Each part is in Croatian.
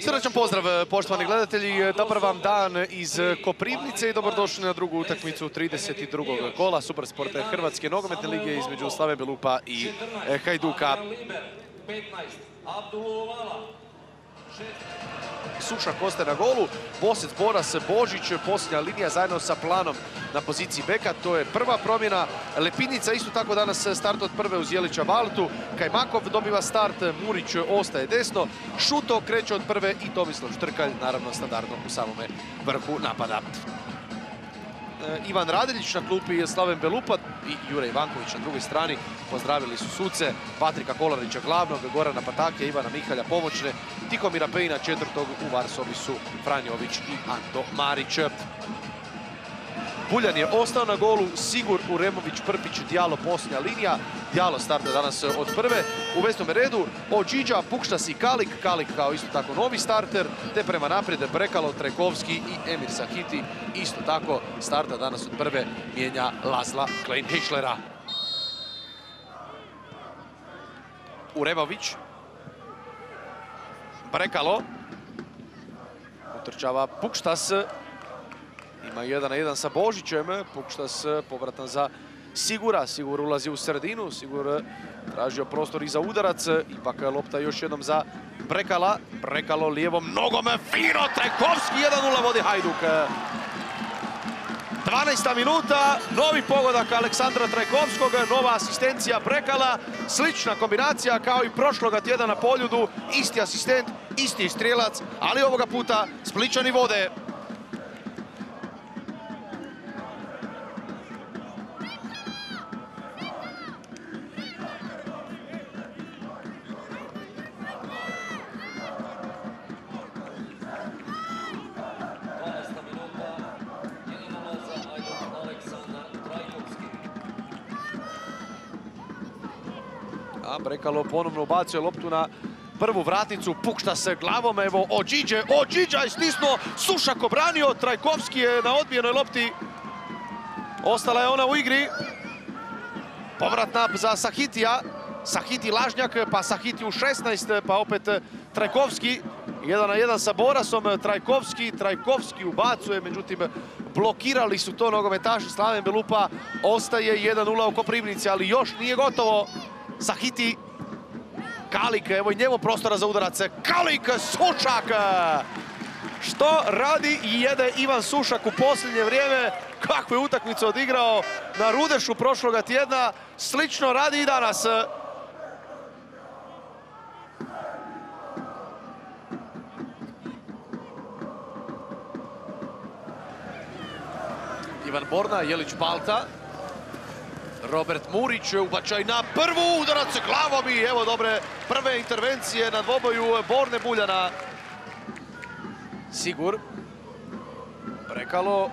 Srdačan pozdrav poštovani gledatelji, dobar vam dan iz Koprivnice i dobrodošli na drugu utakmicu 32. kola Supersporta Hrvatske nogometne lige između Slave Belupa i Hajduka. Suša Koste na golu, Bosec, Boras, Božić, posljednja linija zajedno sa Planom na poziciji beka. To je prva promjena. Lepinica isto tako danas start od prve uz Jelića Valtu. Kajmakov dobiva start, Murić ostaje desno. Šuto kreće od prve i Tomislav Štrkalj, naravno standardno u samome vrhu napada. E, Ivan Radiljić na klupi Slaven Belupa i Jure Ivanković na drugoj strani. Pozdravili su suce Patrika Kolarića glavnog, Gorana Patakija, Ivana Mihalja pomoćne, Tihomira Pejna četvrtog, u Varsovi su Franjović i Anto Marić. Buljan je ostao na golu, Sigur Uremović, Prpić, Dijalo posljednja linija. Dijalo starta danas od prve. U vesnome redu Ođiđa, Pukštas i Kalik. Kalik kao isto tako novi starter. Te prema naprijed Brekalo, Trekovski i Emir Sahiti. Isto tako starta danas od prve mijenja Lazla Klein-Hišlera. Uremović. Brekalo. Utrčava Pukštas. Ima jedan na jedan sa Božićem. Pukštas povratan za Sigura. Sigur ulazi u sredinu. Sigur tražio prostor i za udarac. Ipak lopta još jednom za Brekala. Brekalo lijevom nogom. Fino Trekovski 1-0 vodi Hajduk. 12. minuta, novi pogodak Aleksandra Trajkovskog, nova asistencija Brekala, slična kombinacija kao i prošloga tjedna na poljudu, isti asistent, isti strijelac, ali ovoga puta Spličani vode A Brekalo ponovno ubacuje loptu na prvu vratnicu, pukšta se glavom, evo Ođiđe, Ođiđa je stisnuo, Sušak obranio, Trajkovski je na odbijenoj lopti. Ostala je ona u igri. Povratna za Sahitija, Sahiti lažnjak, pa Sahiti u 16, pa opet Trajkovski. Jedan na jedan sa Borasom, Trajkovski, Trajkovski ubacuje, međutim blokirali su to nogometaši Slaven Belupa. Ostaje 1-0 u Koprivnici, ali još nije gotovo. Sahiti, Kalik, evo i njemu prostora za udarac. Kalik, Sušak! Što radi i jede Ivan Sušak u posljednje vrijeme? Kakvu je utakmicu odigrao na Rudešu prošloga tjedna. Slično radi i danas. Ivan Borna, Jelić Balta. Robert Murić, ubačaj na prvu, udarac glavom i evo dobre prve intervencije na dvoboju Borne Buljana. Sigur. Prekalo.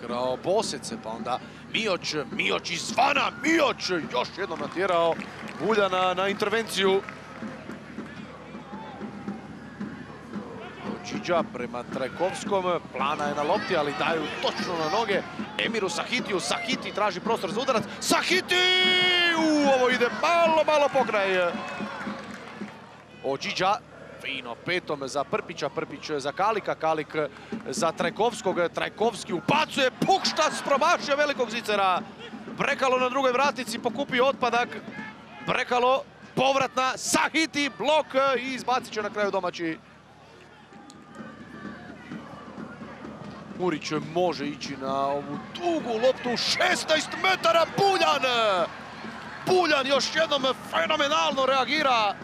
Krao Bosece, pa onda Mioć, Mioć izvana, Mioć još jednom natjerao Buljana na intervenciju. Čiđa prema Trajkovskom, plana je na lopti, ali daju točno na noge Emiru Sahitiju. Sahiti traži prostor za udarac. Sahiti! ovo ide malo, malo pokraj. Ođiđa, fino petom za Prpića, Prpić za Kalika, Kalik za Trajkovskog. Trajkovski upacuje, Pukštas promašio velikog zicera. Brekalo na drugoj vratici, pokupio otpadak. Brekalo, povratna, Sahiti, blok i izbacit će na kraju domaći. Murić može ići na ovu dugu loptu, 16 metara, Buljan! Buljan još jednom fenomenalno reagira.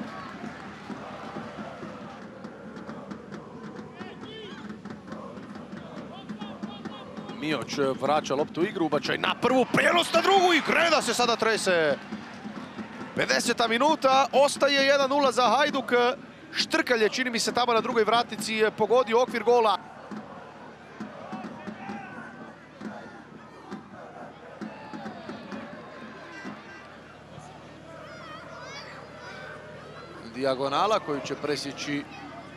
Mioć vraća loptu u igru, ubačaj na prvu, prijenos na drugu i Greda se sada trese. 50. minuta, ostaje 1-0 za Hajduk. Štrkalj je, čini mi se, tamo na drugoj vratici pogodio okvir gola. Dijagonala koju će presjeći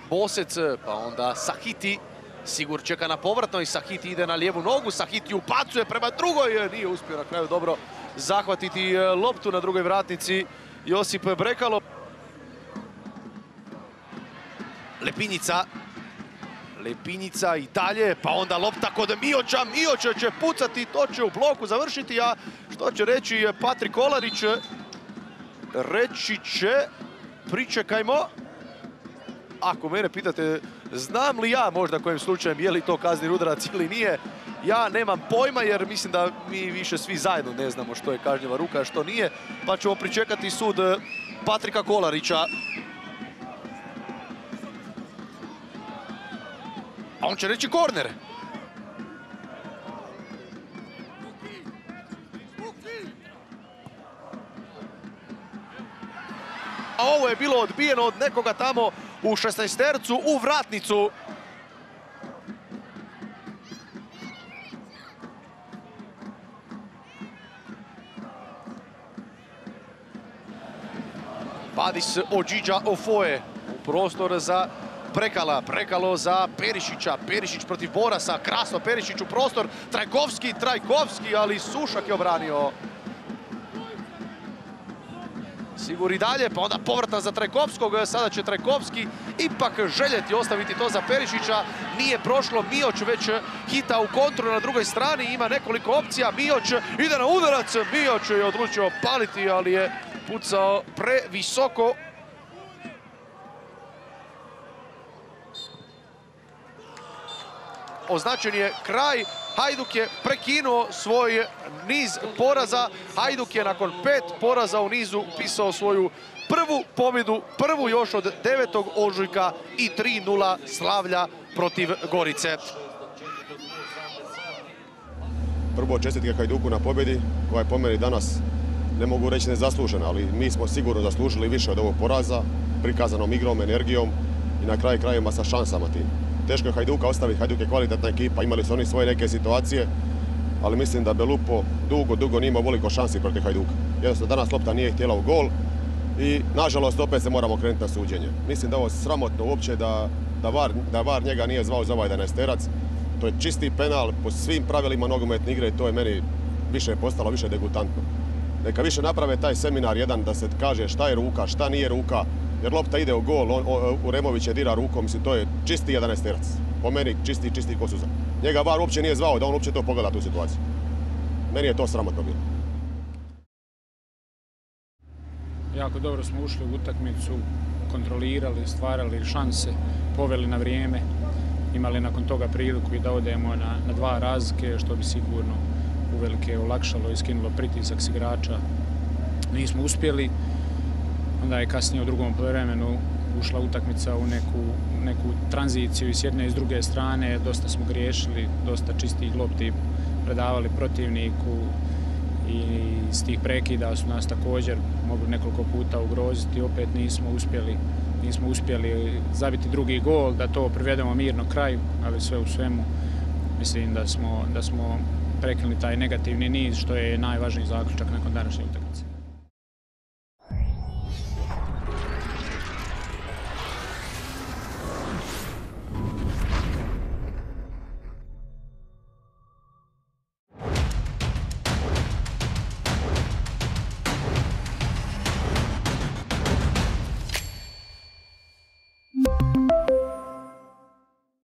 Bosec, pa onda Sahiti. Sigur čeka na povratnoj, Sahiti ide na lijevu nogu, Sahiti upacuje prema drugoj, nije uspio na kraju dobro zahvatiti loptu na drugoj vratnici Josip Brekalo. Lepinjica. Lepinjica i dalje, pa onda lopta kod Mioća. Mioć će pucati, to će u bloku završiti, a što će reći Patrik Kolarić? Reći će, pričekajmo. Ako mene pitate, znam li ja možda kojim slučajem je li to kazni udarac ili nije, ja nemam pojma jer mislim da mi više svi zajedno ne znamo što je kažnjava ruka, a što nije. Pa ćemo pričekati sud Patrika Kolarića. A on će reći korner. Ovo je bilo odbijeno od nekoga tamo u 16-tercu u vratnicu. Badis Ođiđa Ofoje. U prostor za Prekala, Prekalo za Perišića, Perišić protiv Borasa, krasno Perišić u prostor, Trajkovski, Trajkovski, ali Sušak je obranio. Sigur i dalje, pa onda povrta za Trajkovskog, sada će Trajkovski ipak željeti ostaviti to za Perišića. Nije prošlo, Mioć već hita u kontru na drugoj strani, ima nekoliko opcija, Mioć ide na udarac, Mioć je odlučio paliti, ali je pucao previsoko. Označen je kraj, Hajduk je prekinuo svoj niz poraza. Hajduk je nakon pet poraza u nizu pisao svoju prvu pobjedu, prvu još od 9. ožujka i 3-0 slavlja protiv Gorice. Prvo čestitke Hajduku na pobjedi, koja je po meni danas, ne mogu reći nezaslužena, ali mi smo sigurno zaslužili više od ovog poraza, prikazanom igrom, energijom i na kraju krajima sa šansama tim. Teško je Hajduka ostaviti, Hajduk je kvalitetna ekipa, imali su oni svoje neke situacije, ali mislim da Belupo dugo, dugo nije imao veliko šansi protiv Hajduka. Jednostavno danas lopta nije htjela u gol i nažalost opet se moramo krenuti na suđenje. Mislim da ovo sramotno uopće da, da, var, njega nije zvao za ovaj 11 To je čisti penal po svim pravilima nogometne igre i to je meni više postalo, više degutantno. Neka više naprave taj seminar jedan da se kaže šta je ruka, šta nije ruka, jer lopta ide u gol, on, u Remović je dira rukom, mislim, to je čisti 11 terac. Po meni čisti, čisti kosuza. Njega VAR uopće nije zvao da on uopće to pogleda tu situaciju. Meni je to sramotno bilo. Jako dobro smo ušli u utakmicu, kontrolirali, stvarali šanse, poveli na vrijeme, imali nakon toga priliku i da odemo na, na dva razlike, što bi sigurno uvelike olakšalo i skinulo pritisak s igrača. Nismo uspjeli, onda je kasnije u drugom vremenu ušla utakmica u neku, neku tranziciju i s jedne i s druge strane. Dosta smo griješili, dosta čistih lopti predavali protivniku i s tih prekida su nas također mogli nekoliko puta ugroziti. Opet nismo uspjeli, nismo uspjeli zabiti drugi gol, da to privedemo mirno kraju, ali sve u svemu mislim da smo, da smo prekinuli taj negativni niz, što je najvažniji zaključak nakon današnje utakmice.